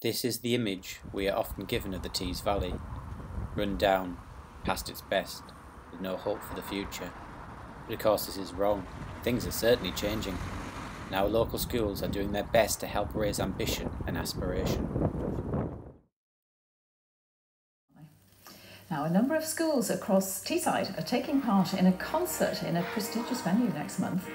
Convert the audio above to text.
This is the image we are often given of the Tees Valley, run down, past its best, with no hope for the future. But of course this is wrong. Things are certainly changing. Now local schools are doing their best to help raise ambition and aspiration. Now, a number of schools across Teesside are taking part in a concert in a prestigious venue next month.